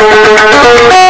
Música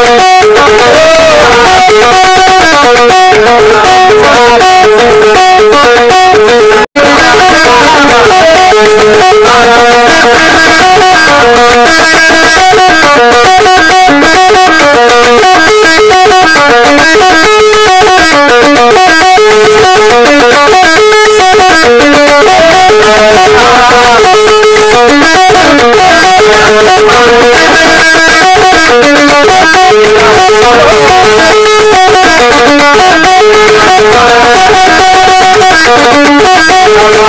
Thank you.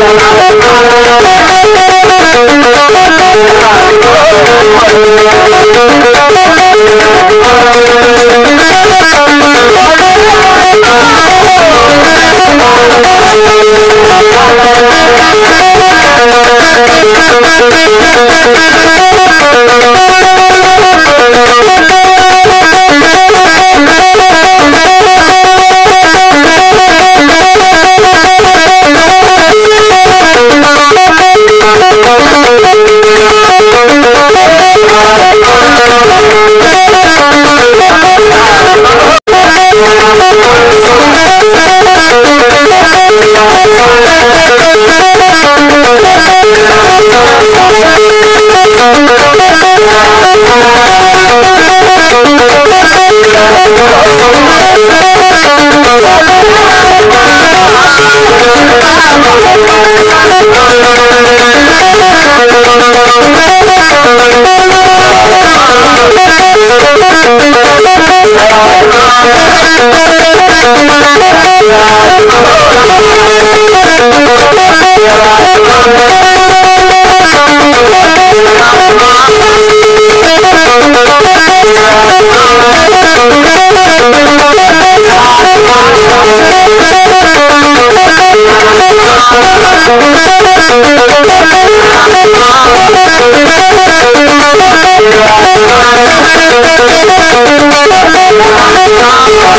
Thank you.